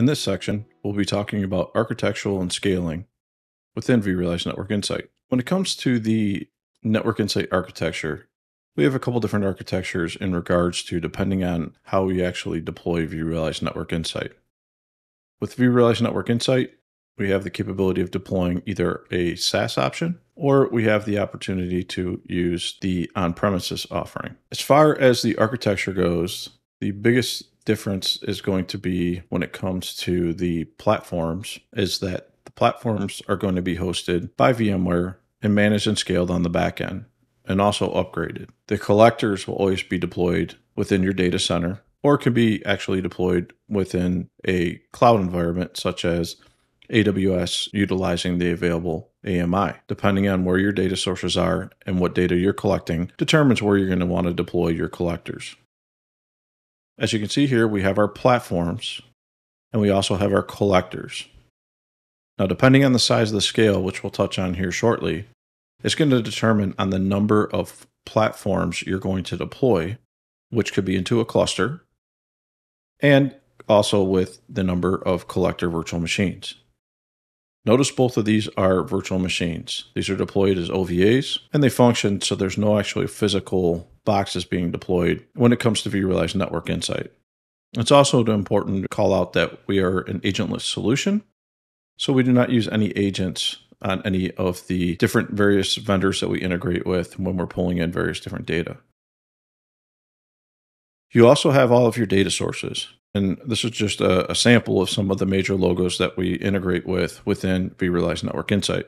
In this section, we'll be talking about architectural and scaling within vRealize Network Insight. When it comes to the Network Insight architecture, we have a couple different architectures in regards to depending on how we actually deploy vRealize Network Insight. With vRealize Network Insight, we have the capability of deploying either a SaaS option or we have the opportunity to use the on premises offering. As far as the architecture goes, the biggest difference is going to be when it comes to the platforms is that the platforms are going to be hosted by VMware and managed and scaled on the back end and also upgraded. The collectors will always be deployed within your data center or can be actually deployed within a cloud environment such as AWS utilizing the available AMI. Depending on where your data sources are and what data you're collecting determines where you're going to want to deploy your collectors. As you can see here, we have our platforms and we also have our collectors. Now, depending on the size of the scale, which we'll touch on here shortly, it's going to determine on the number of platforms you're going to deploy, which could be into a cluster, and also with the number of collector virtual machines. Notice both of these are virtual machines. These are deployed as OVAs and they function so there's no actually physical boxes being deployed when it comes to vRealize Network Insight. It's also important to call out that we are an agentless solution, so we do not use any agents on any of the different various vendors that we integrate with when we're pulling in various different data. You also have all of your data sources. And this is just a, a, sample of some of the major logos that we integrate with within vRealize Network Insight.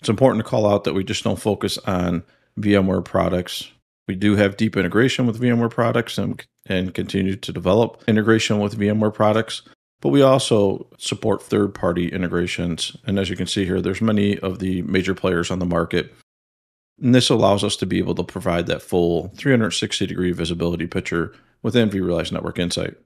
It's important to call out that we just don't focus on VMware products. We do have deep integration with VMware products and, and continue to develop integration with VMware products, but we also support third-party integrations. And as you can see here, there's many of the major players on the market. And this allows us to be able to provide that full 360 degree visibility picture within vRealize Network Insight.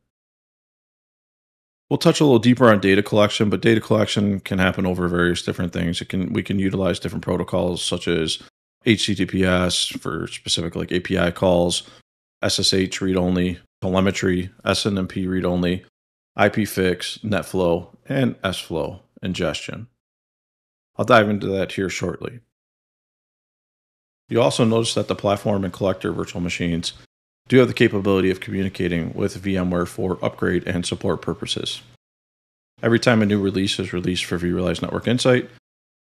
We'll touch a little deeper on data collection, but data collection can happen over various different things. It can we can utilize different protocols such as HTTPS for specific like API calls, SSH read only, telemetry, SNMP read only, IPFix, NetFlow, and SFlow ingestion. I'll dive into that here shortly. You also notice that the platform and collector virtual machines do have the capability of communicating with VMware for upgrade and support purposes. Every time a new release is released for vRealize Network Insight,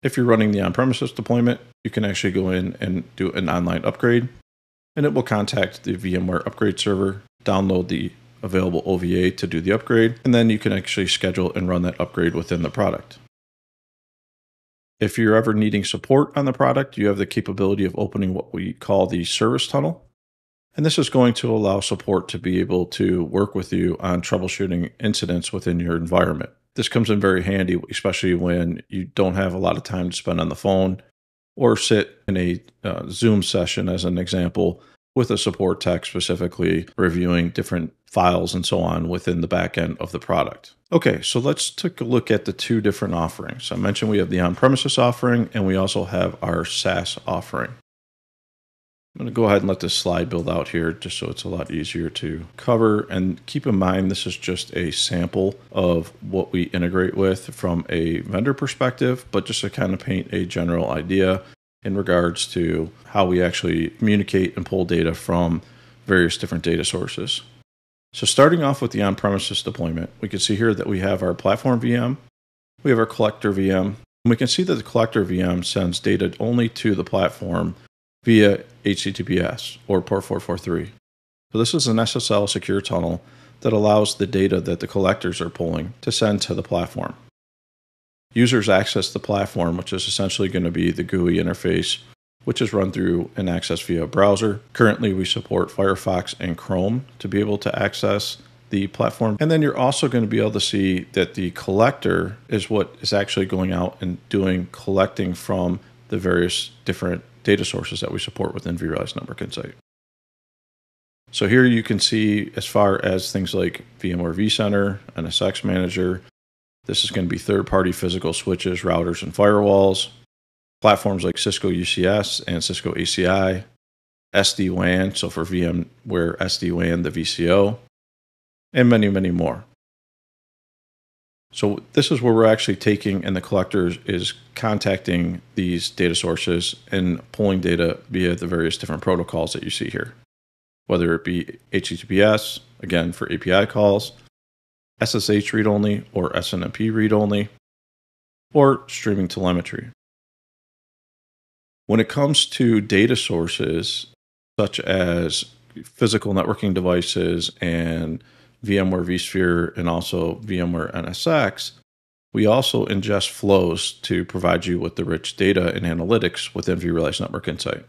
if you're running the on premises deployment, you can actually go in and do an online upgrade, and it will contact the VMware upgrade server, download the available OVA to do the upgrade, and then you can actually schedule and run that upgrade within the product. If you're ever needing support on the product, you have the capability of opening what we call the service tunnel. And this is going to allow support to be able to work with you on troubleshooting incidents within your environment. This comes in very handy, especially when you don't have a lot of time to spend on the phone or sit in a uh, Zoom session, as an example, with a support tech specifically reviewing different files and so on within the back end of the product. Okay, so let's take a look at the two different offerings. I mentioned we have the on premises offering and we also have our SaaS offering. I'm going to go ahead and let this slide build out here just so it's a lot easier to cover. And keep in mind, this is just a sample of what we integrate with from a vendor perspective, but just to kind of paint a general idea in regards to how we actually communicate and pull data from various different data sources. So starting off with the on-premises deployment, we can see here that we have our platform VM, we have our collector VM, and we can see that the collector VM sends data only to the platform via HTTPS or port 443. So this is an SSL secure tunnel that allows the data that the collectors are pulling to send to the platform. Users access the platform, which is essentially going to be the GUI interface, which is run through and accessed via a browser. Currently, we support Firefox and Chrome to be able to access the platform. And then you're also going to be able to see that the collector is what is actually going out and doing collecting from the various different data sources that we support within vRealize Network Insight. So here you can see as far as things like VMware vCenter, NSX Manager, this is going to be third-party physical switches, routers, and firewalls. Platforms like Cisco UCS and Cisco ACI, SD-WAN, so for VMware SD-WAN, the VCO, and many, many more. So this is where we're actually taking, and the collector is contacting these data sources and pulling data via the various different protocols that you see here, whether it be HTTPS, again for API calls, SSH read only or SNMP read only, or streaming telemetry. When it comes to data sources such as physical networking devices and VMware vSphere and also VMware NSX, we also ingest flows to provide you with the rich data and analytics within vRealize Network Insight.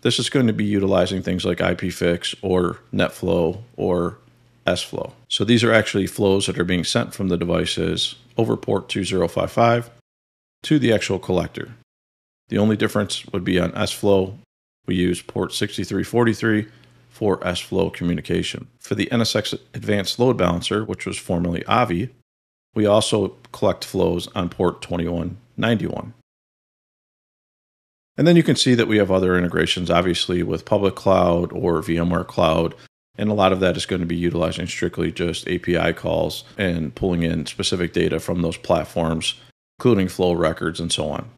This is going to be utilizing things like IPFix or NetFlow or SFlow. So these are actually flows that are being sent from the devices over port 2055 to the actual collector. The only difference would be on SFlow, we use port 6343 for SFlow communication. For the NSX Advanced Load Balancer, which was formerly AVI, we also collect flows on port 2191. And then you can see that we have other integrations, obviously, with public cloud or VMware cloud. And a lot of that is going to be utilizing strictly just API calls and pulling in specific data from those platforms, including flow records and so on.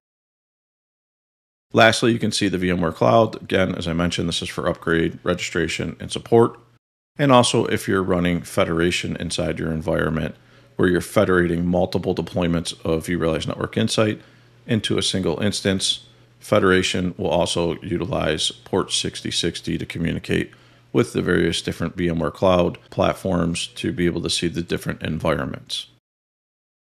Lastly, you can see the VMware Cloud. Again, as I mentioned, this is for upgrade, registration, and support. And also if you're running federation inside your environment, where you're federating multiple deployments of vRealize Network Insight into a single instance, federation will also utilize port 6060 to communicate with the various different VMware Cloud platforms to be able to see the different environments.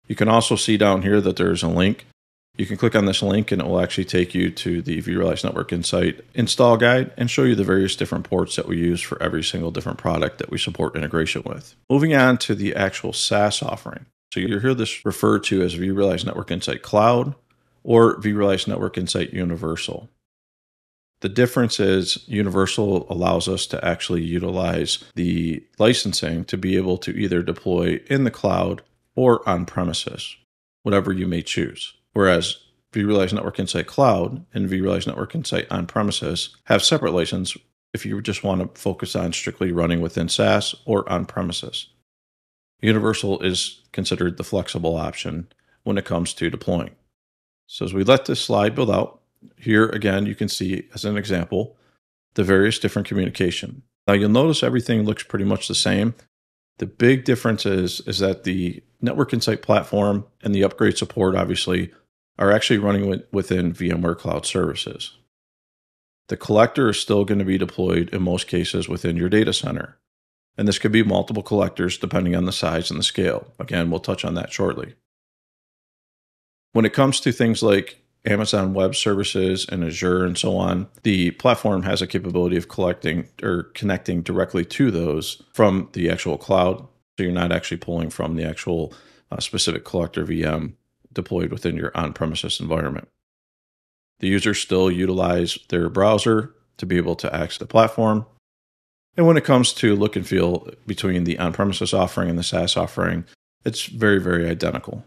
You can also see down here that there's a link you can click on this link and it will actually take you to the vRealize Network Insight install guide and show you the various different ports that we use for every single different product that we support integration with. Moving on to the actual SaaS offering. So you hear this referred to as vRealize Network Insight Cloud or vRealize Network Insight Universal. The difference is Universal allows us to actually utilize the licensing to be able to either deploy in the cloud or on premises, whatever you may choose. Whereas vRealize Network Insight Cloud and vRealize Network Insight on premises have separate license if you just want to focus on strictly running within SaaS or on premises. Universal is considered the flexible option when it comes to deploying. So as we let this slide build out, here again, you can see as an example, the various different communication. Now you'll notice everything looks pretty much the same. The big difference is, is that the Network Insight platform and the upgrade support obviously are actually running within VMware Cloud Services. The collector is still going to be deployed in most cases within your data center. And this could be multiple collectors depending on the size and the scale. Again, we'll touch on that shortly. When it comes to things like Amazon Web Services and Azure and so on, the platform has a capability of collecting or connecting directly to those from the actual cloud. So you're not actually pulling from the actual uh, specific collector VM deployed within your on premises environment. The users still utilize their browser to be able to access the platform. And when it comes to look and feel between the on premises offering and the SaaS offering, it's very, very identical.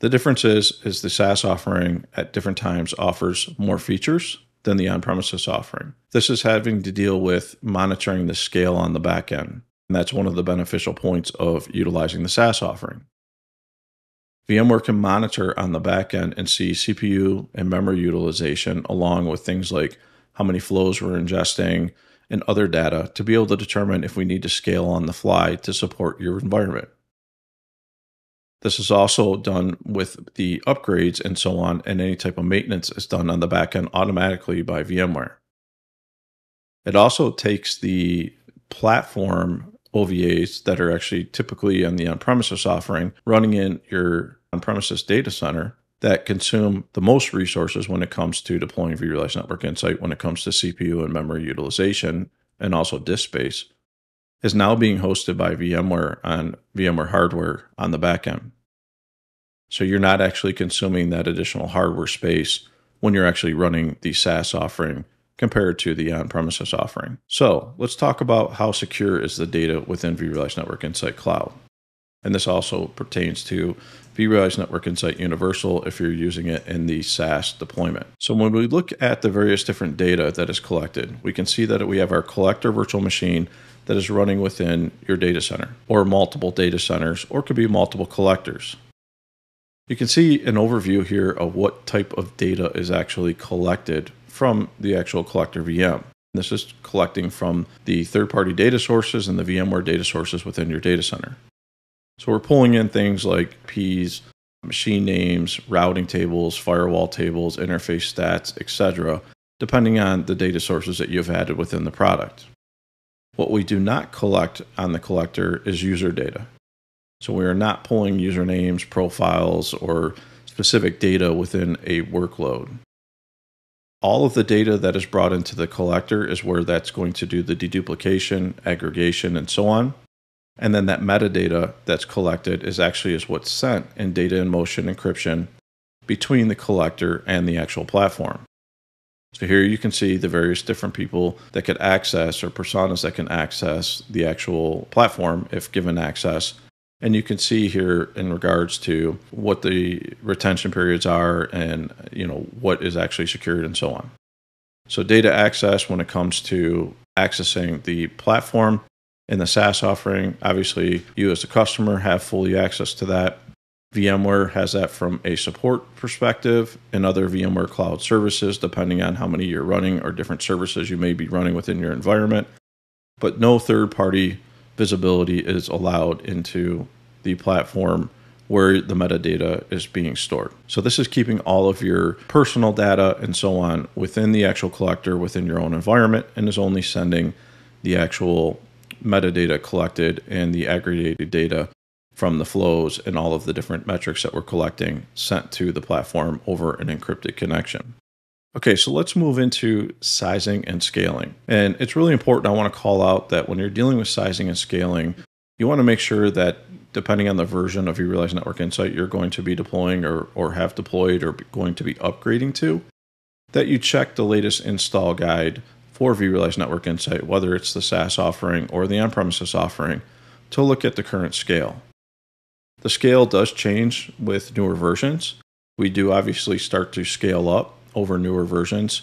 The difference is, is the SaaS offering at different times offers more features than the on premises offering. This is having to deal with monitoring the scale on the back end. And that's one of the beneficial points of utilizing the SaaS offering. VMware can monitor on the back end and see CPU and memory utilization, along with things like how many flows we're ingesting and other data to be able to determine if we need to scale on the fly to support your environment. This is also done with the upgrades and so on, and any type of maintenance is done on the back end automatically by VMware. It also takes the platform OVAs that are actually typically on the on premises offering running in your on premises data center that consume the most resources when it comes to deploying vRealize Network Insight, when it comes to CPU and memory utilization, and also disk space, is now being hosted by VMware on VMware hardware on the back end. So you're not actually consuming that additional hardware space when you're actually running the SaaS offering compared to the on-premises offering. So let's talk about how secure is the data within vRealize Network Insight Cloud. And this also pertains to vRealize Network Insight Universal if you're using it in the SaaS deployment. So when we look at the various different data that is collected, we can see that we have our collector virtual machine that is running within your data center or multiple data centers or could be multiple collectors. You can see an overview here of what type of data is actually collected from the actual collector VM. This is collecting from the third party data sources and the VMware data sources within your data center. So we're pulling in things like P's, machine names, routing tables, firewall tables, interface stats, etc., depending on the data sources that you've added within the product. What we do not collect on the collector is user data. So we are not pulling usernames, profiles, or specific data within a workload. All of the data that is brought into the collector is where that's going to do the deduplication, aggregation, and so on. And then that metadata that's collected is actually is what's sent in data in motion encryption between the collector and the actual platform. So here you can see the various different people that could access or personas that can access the actual platform if given access. And you can see here in regards to what the retention periods are and you know what is actually secured and so on. So data access when it comes to accessing the platform in the SaaS offering, obviously, you as a customer have fully access to that. VMware has that from a support perspective and other VMware cloud services, depending on how many you're running or different services you may be running within your environment. But no third party visibility is allowed into the platform where the metadata is being stored. So, this is keeping all of your personal data and so on within the actual collector within your own environment and is only sending the actual metadata collected and the aggregated data from the flows and all of the different metrics that we're collecting sent to the platform over an encrypted connection. Okay, so let's move into sizing and scaling. And it's really important. I want to call out that when you're dealing with sizing and scaling, you want to make sure that depending on the version of your vRealize Network Insight you're going to be deploying or, or have deployed or going to be upgrading to, that you check the latest install guide for vRealize Network Insight, whether it's the SaaS offering or the on premises offering, to look at the current scale. The scale does change with newer versions. We do obviously start to scale up over newer versions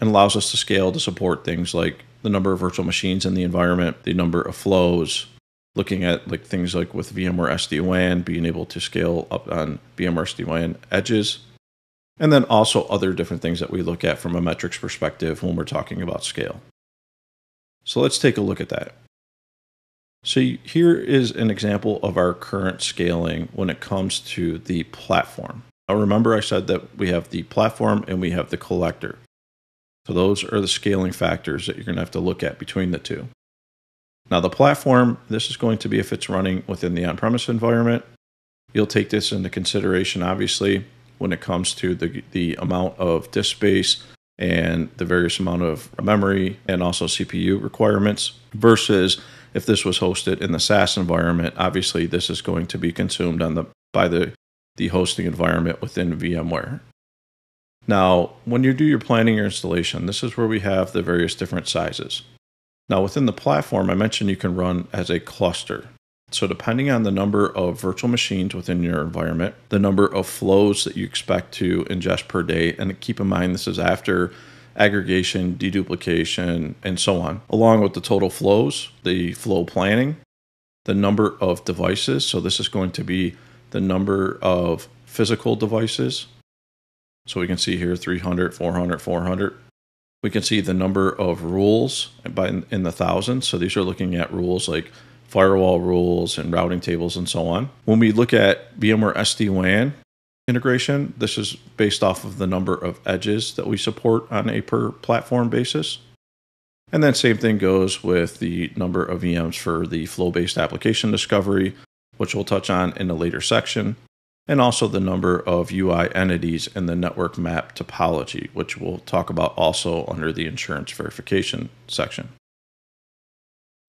and allows us to scale to support things like the number of virtual machines in the environment, the number of flows, looking at like things like with VMware SD-WAN, being able to scale up on VMware SD-WAN edges, and then also other different things that we look at from a metrics perspective when we're talking about scale. So let's take a look at that. So here is an example of our current scaling when it comes to the platform. Now remember I said that we have the platform and we have the collector. So those are the scaling factors that you're going to have to look at between the two. Now the platform, this is going to be if it's running within the on-premise environment. You'll take this into consideration obviously when it comes to the, the amount of disk space and the various amount of memory and also CPU requirements versus if this was hosted in the SaaS environment, obviously this is going to be consumed on the by the, the hosting environment within VMware. Now, when you do your planning or installation, this is where we have the various different sizes. Now, within the platform, I mentioned you can run as a cluster. So, depending on the number of virtual machines within your environment, the number of flows that you expect to ingest per day, and keep in mind this is after aggregation, deduplication, and so on, along with the total flows, the flow planning, the number of devices. So, this is going to be the number of physical devices. So, we can see here 300, 400, 400. We can see the number of rules by in the thousands. So, these are looking at rules like firewall rules and routing tables and so on. When we look at VMware SD-WAN integration, this is based off of the number of edges that we support on a per platform basis. And then same thing goes with the number of VMs for the flow-based application discovery, which we'll touch on in a later section, and also the number of UI entities in the network map topology, which we'll talk about also under the assurance verification section.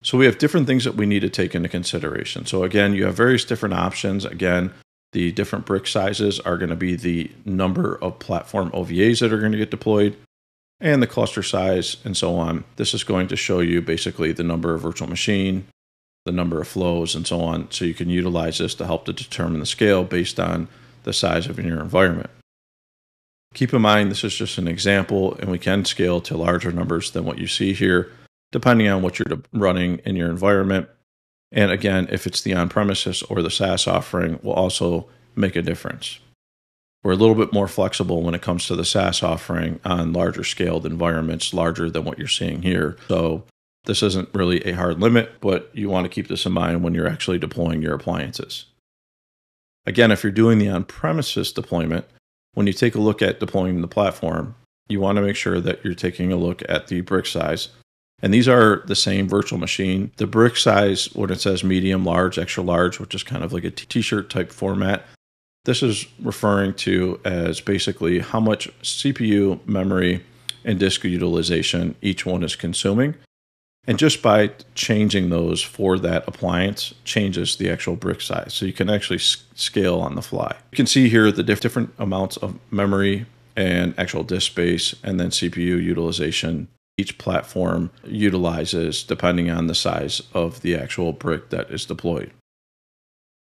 So we have different things that we need to take into consideration. So again, you have various different options. Again, the different brick sizes are going to be the number of platform OVAs that are going to get deployed and the cluster size and so on. This is going to show you basically the number of virtual machine, the number of flows, and so on. So you can utilize this to help to determine the scale based on the size of your environment. Keep in mind, this is just an example, and we can scale to larger numbers than what you see here, depending on what you're running in your environment. And again, if it's the on premises or the SaaS offering, will also make a difference. We're a little bit more flexible when it comes to the SaaS offering on larger scaled environments, larger than what you're seeing here. So this isn't really a hard limit, but you want to keep this in mind when you're actually deploying your appliances. Again, if you're doing the on premises deployment, when you take a look at deploying the platform, you want to make sure that you're taking a look at the brick size. And these are the same virtual machine. The brick size, when it says medium, large, extra large, which is kind of like a t shirt type format, this is referring to as basically how much CPU, memory, and disk utilization each one is consuming. And just by changing those for that appliance changes the actual brick size. So you can actually scale on the fly. You can see here the diff different amounts of memory and actual disk space and then CPU utilization each platform utilizes depending on the size of the actual brick that is deployed.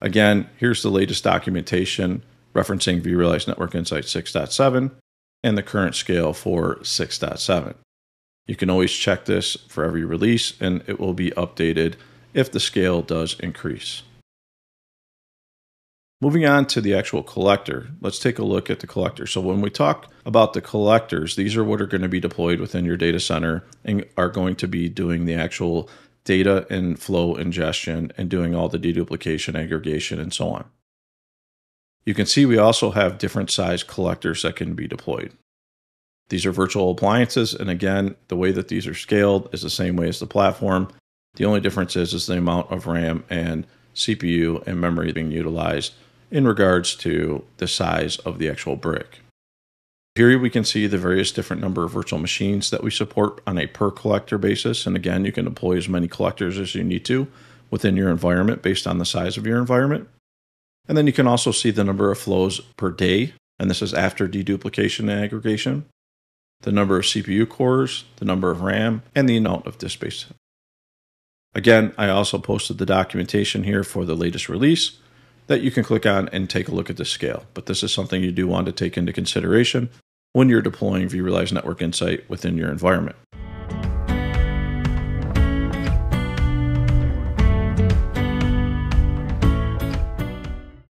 Again, here's the latest documentation referencing vRealize Network Insight 6.7 and the current scale for 6.7. You can always check this for every release and it will be updated if the scale does increase. Moving on to the actual collector, let's take a look at the collector. So when we talk about the collectors, these are what are going to be deployed within your data center and are going to be doing the actual data and flow ingestion and doing all the deduplication, aggregation, and so on. You can see we also have different size collectors that can be deployed. These are virtual appliances, and again, the way that these are scaled is the same way as the platform. The only difference is, is the amount of RAM and CPU and memory being utilized in regards to the size of the actual brick. Here we can see the various different number of virtual machines that we support on a per collector basis. And again, you can deploy as many collectors as you need to within your environment based on the size of your environment. And then you can also see the number of flows per day. And this is after deduplication and aggregation the number of CPU cores, the number of RAM, and the amount of disk space. Again, I also posted the documentation here for the latest release that you can click on and take a look at the scale. But this is something you do want to take into consideration when you're deploying vRealize Network Insight within your environment.